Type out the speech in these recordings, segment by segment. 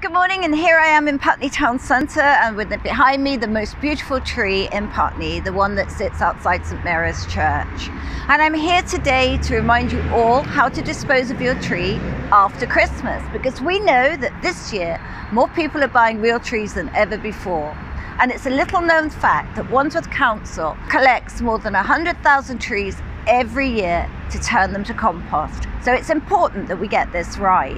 Good morning, and here I am in Putney Town Centre, and with it behind me, the most beautiful tree in Putney, the one that sits outside St Mary's Church. And I'm here today to remind you all how to dispose of your tree after Christmas, because we know that this year more people are buying real trees than ever before. And it's a little known fact that Wandsworth Council collects more than 100,000 trees every year to turn them to compost. So it's important that we get this right.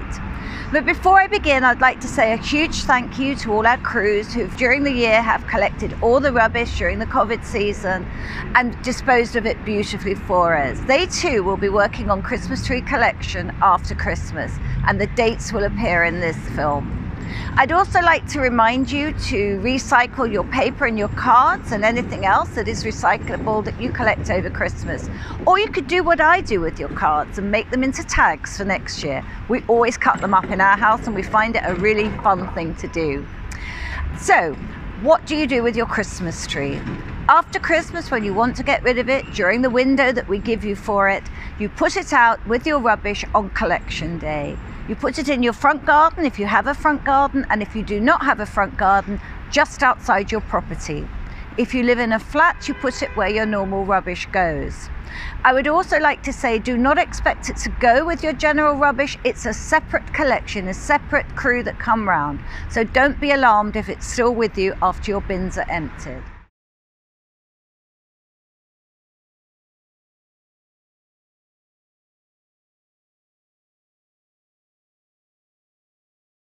But before I begin, I'd like to say a huge thank you to all our crews who during the year have collected all the rubbish during the COVID season and disposed of it beautifully for us. They too will be working on Christmas tree collection after Christmas and the dates will appear in this film. I'd also like to remind you to recycle your paper and your cards and anything else that is recyclable that you collect over Christmas. Or you could do what I do with your cards and make them into tags for next year. We always cut them up in our house and we find it a really fun thing to do. So, what do you do with your Christmas tree? After Christmas, when you want to get rid of it, during the window that we give you for it, you put it out with your rubbish on collection day. You put it in your front garden if you have a front garden, and if you do not have a front garden, just outside your property. If you live in a flat, you put it where your normal rubbish goes. I would also like to say do not expect it to go with your general rubbish. It's a separate collection, a separate crew that come round. So don't be alarmed if it's still with you after your bins are emptied.